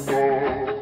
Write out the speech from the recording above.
Oh.